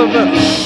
of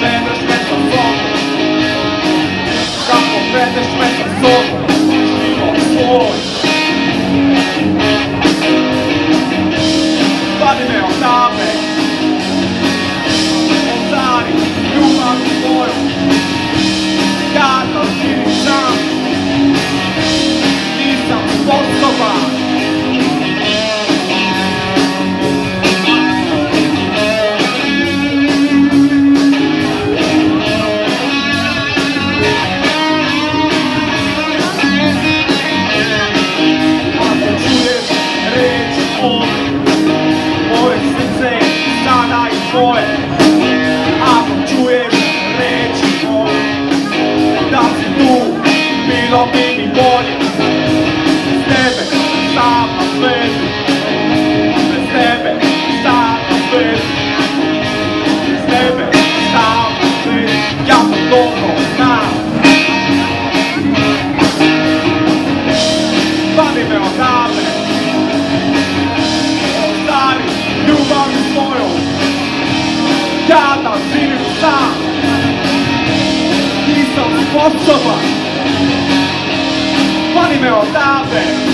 Da tvoje Ako čuješ reći ove Da si tu, bilo bi mi bolje. Bez tebe sam na svetu Bez tebe sam na svetu Bez tebe sam na Ja to dobro znam what's possible. Fanimelo, stop it.